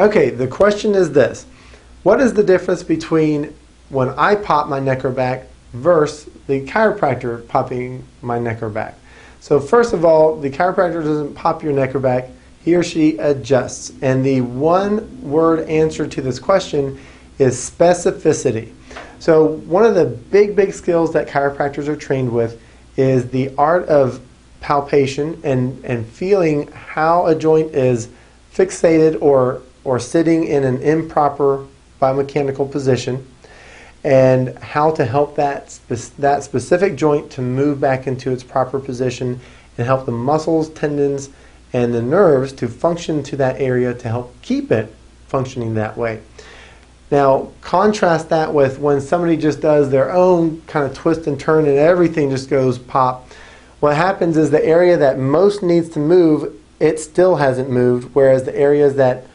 Okay, the question is this. What is the difference between when I pop my neck or back versus the chiropractor popping my neck or back? So first of all, the chiropractor doesn't pop your neck or back. He or she adjusts. And the one word answer to this question is specificity. So one of the big, big skills that chiropractors are trained with is the art of palpation and, and feeling how a joint is fixated or or sitting in an improper biomechanical position and how to help that, spe- that specific joint to move back into its proper position and help the muscles, tendons, and the nerves to function to that area to help keep it functioning that way. Now, contrast that with when somebody just does their own kind of twist and turn and everything just goes pop. What happens is the area that most needs to move, it still hasn't moved, whereas the areas that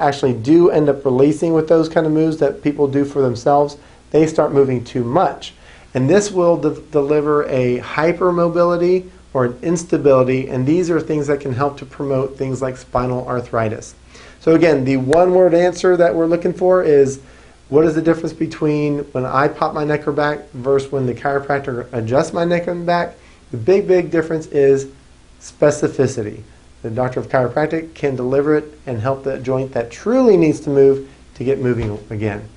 actually do end up releasing with those kind of moves that people do for themselves, they start moving too much. And this will de- deliver a hypermobility or an instability, and these are things that can help to promote things like spinal arthritis. So, again, the one word answer that we're looking for is what is the difference between when I pop my neck or back versus when the chiropractor adjusts my neck and back? The big, big difference is specificity. The doctor of chiropractic can deliver it and help that joint that truly needs to move to get moving again.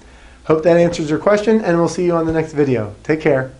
Hope that answers your question, and we'll see you on the next video. Take care.